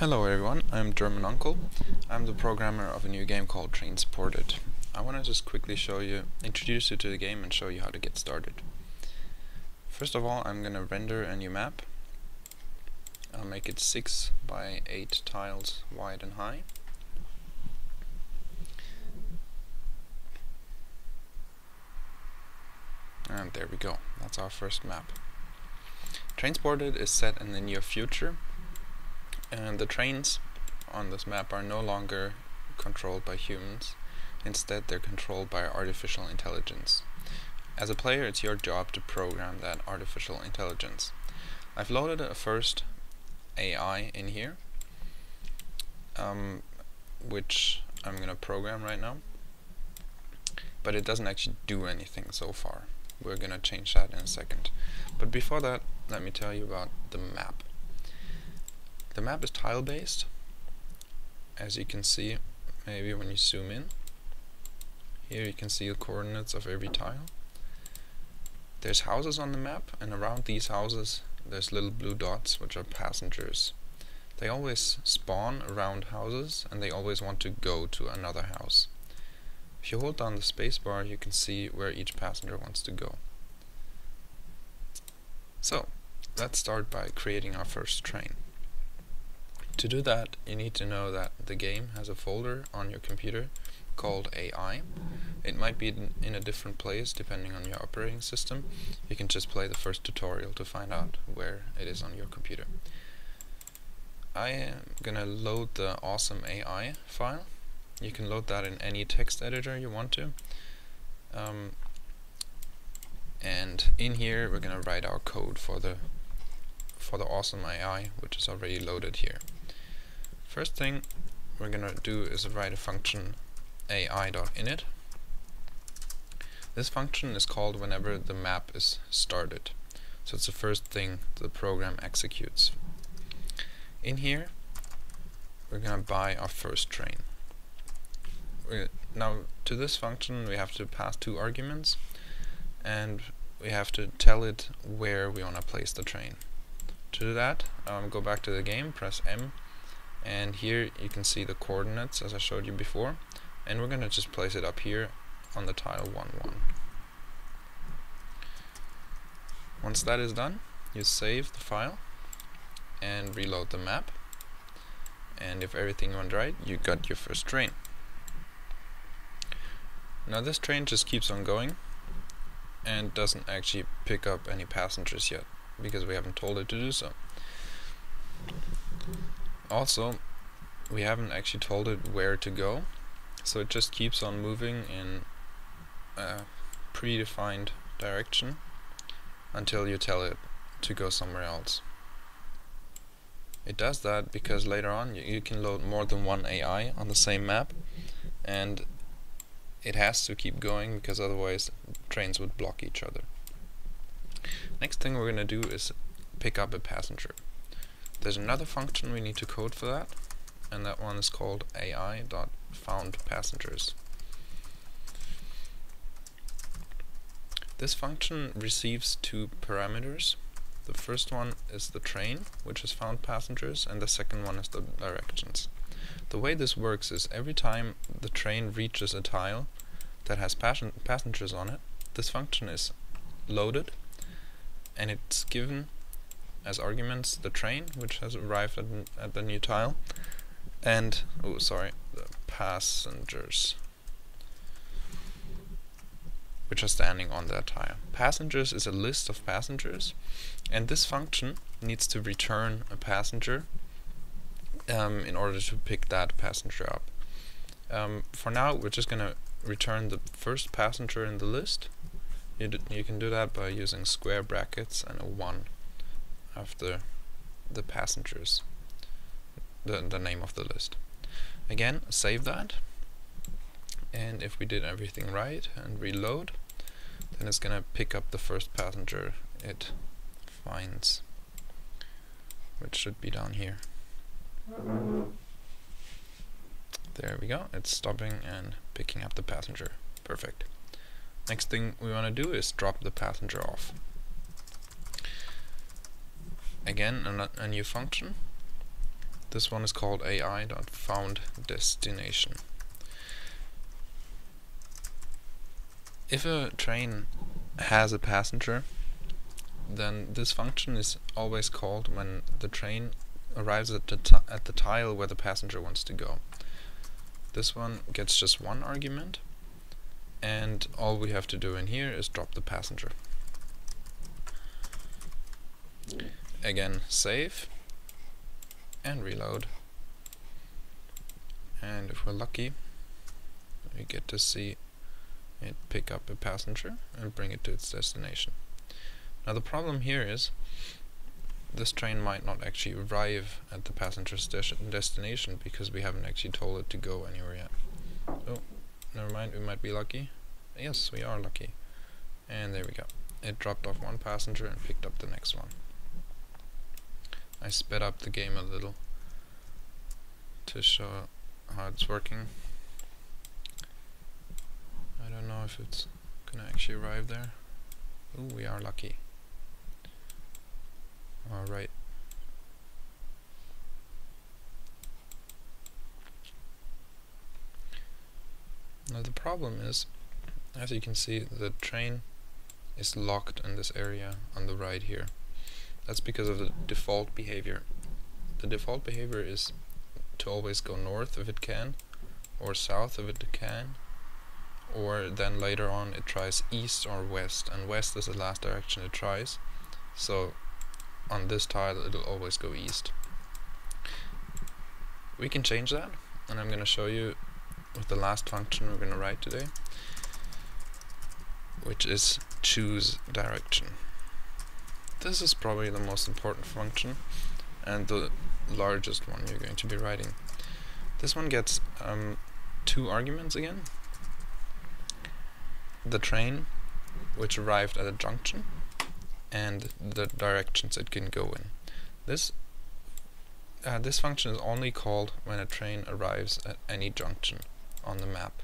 Hello everyone, I'm Germanunkol. I'm the programmer of a new game called trAInsported. I want to just quickly show you, introduce you to the game and show you how to get started. First of all, I'm going to render a new map. I'll make it 6 by 8 tiles wide and high. And there we go, that's our first map. trAInsported is set in the near future and the trains on this map are no longer controlled by humans. Instead, they're controlled by artificial intelligence. As a player, it's your job to program that artificial intelligence. I've loaded a first AI in here, um, which I'm going to program right now. But it doesn't actually do anything so far. We're going to change that in a second. But before that, let me tell you about the map. The map is tile based as you can see maybe when you zoom in here you can see the coordinates of every tile. There's houses on the map and around these houses there's little blue dots which are passengers. They always spawn around houses and they always want to go to another house. If you hold down the spacebar you can see where each passenger wants to go. So let's start by creating our first train to do that, you need to know that the game has a folder on your computer called AI. It might be in a different place depending on your operating system. You can just play the first tutorial to find out where it is on your computer. I am gonna load the awesome AI file. You can load that in any text editor you want to. Um, and in here we're gonna write our code for the for the awesome AI which is already loaded here. First thing we're gonna do is write a function ai.init. This function is called whenever the map is started. So it's the first thing the program executes. In here we're gonna buy our first train. Now to this function we have to pass two arguments and we have to tell it where we want to place the train. To do that, um, go back to the game, press M and here you can see the coordinates as I showed you before. And we're gonna just place it up here on the tile 1 1 once that is done you save the file and reload the map. And if everything went right you got your first train. Now this train just keeps on going and doesn't actually pick up any passengers yet because we haven't told it to do so also, we haven't actually told it where to go, so it just keeps on moving in a predefined direction until you tell it to go somewhere else. It does that because later on you, you can load more than one AI on the same map and it has to keep going because otherwise trains would block each other. Next thing we're going to do is pick up a passenger. There's another function we need to code for that, and that one is called ai.foundPassengers. This function receives two parameters. The first one is the train, which has found passengers, and the second one is the directions. The way this works is every time the train reaches a tile that has passengers on it, this function is loaded and it's given as arguments the train, which has arrived at, at the new tile, and, oh sorry, the passengers, which are standing on that tile. Passengers is a list of passengers, and this function needs to return a passenger um, in order to pick that passenger up. Um, for now, we're just going to return the first passenger in the list. You, you can do that by using square brackets and a 1 after the passengers, the, the name of the list. Again, save that, and if we did everything right and reload, then it's gonna pick up the first passenger it finds, which should be down here. There we go, it's stopping and picking up the passenger. Perfect. Next thing we want to do is drop the passenger off again a, a new function This one is called AI.foundDestination. If a train has a passenger, then this function is always called when the train arrives at the, at the tile where the passenger wants to go. This one gets just one argument and all we have to do in here is drop the passenger. Again, save and reload. And if we're lucky, we get to see it pick up a passenger and bring it to its destination. Now the problem here is this train might not actually arrive at the passenger's destination because we haven't actually told it to go anywhere yet. Oh, never mind, we might be lucky. Yes, we are lucky. And there we go. It dropped off one passenger and picked up the next one. I sped up the game a little to show how it's working. I don't know if it's gonna actually arrive there. Ooh, we are lucky. Alright. Now the problem is, as you can see, the train is locked in this area on the right here. That's because of the default behavior. The default behavior is to always go north if it can, or south if it can, or then later on it tries east or west, and west is the last direction it tries. So on this tile it'll always go east. We can change that and I'm going to show you with the last function we're going to write today which is choose direction. This is probably the most important function and the largest one you're going to be writing. This one gets um, two arguments again. The train, which arrived at a junction, and the directions it can go in. This uh, this function is only called when a train arrives at any junction on the map.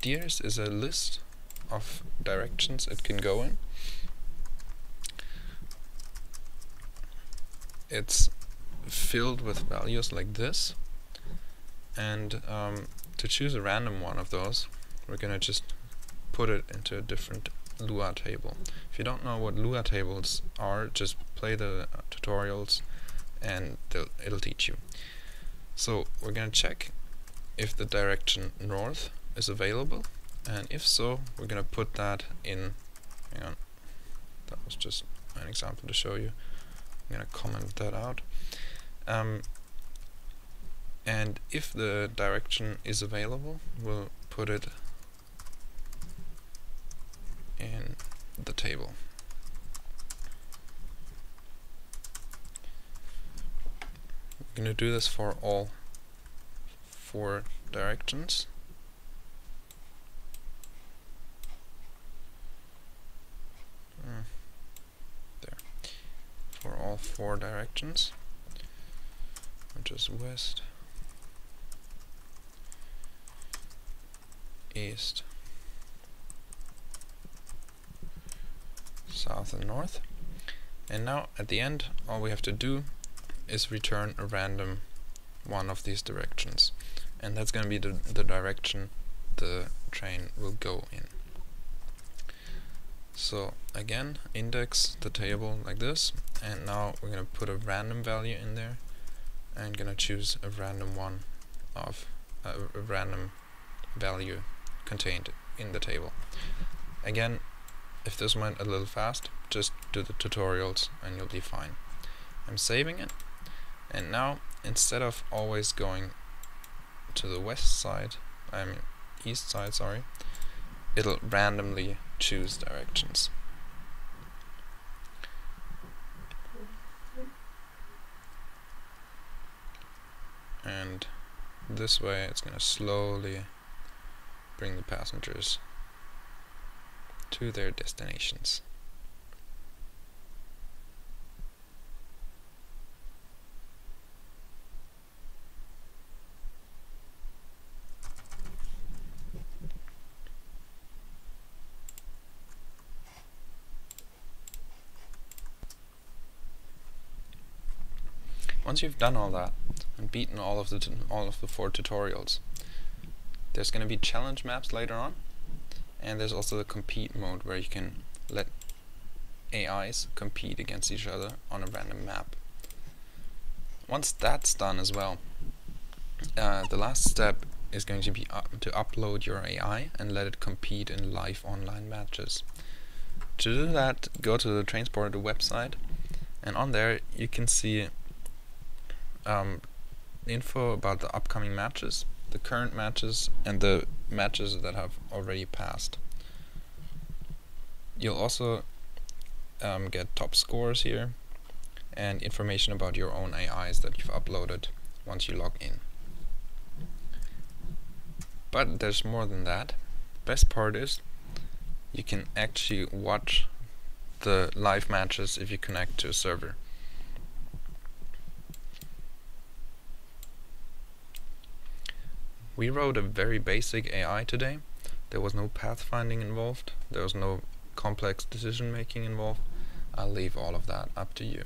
Dirs is a list of directions it can go in. It's filled with values like this and um, to choose a random one of those we're gonna just put it into a different Lua table. If you don't know what Lua tables are, just play the uh, tutorials and it'll teach you. So we're going to check if the direction north is available and if so we're going to put that in hang on that was just an example to show you I'm going to comment that out um, and if the direction is available we'll put it in the table. We're going to do this for all four directions. Hmm. there. For all four directions, which is west, east, south and north. And now at the end all we have to do is return a random one of these directions. And that's going to be the, the direction the train will go in. So again, index the table like this, and now we're going to put a random value in there, and going to choose a random one of uh, a random value contained in the table. Again, if this went a little fast, just do the tutorials and you'll be fine. I'm saving it, and now instead of always going to the west side, I mean east side, sorry, it'll randomly choose directions. And this way it's going to slowly bring the passengers to their destinations. Once you've done all that and beaten all of the all of the four tutorials, there's going to be challenge maps later on, and there's also the compete mode where you can let AIs compete against each other on a random map. Once that's done as well, uh, the last step is going to be to upload your AI and let it compete in live online matches. To do that, go to the trAInsported website, and on there you can see um, info about the upcoming matches, the current matches, and the matches that have already passed. You'll also um, get top scores here and information about your own AIs that you've uploaded once you log in. But there's more than that. Best part is you can actually watch the live matches if you connect to a server. We wrote a very basic AI today. There was no pathfinding involved. There was no complex decision making involved. I'll leave all of that up to you.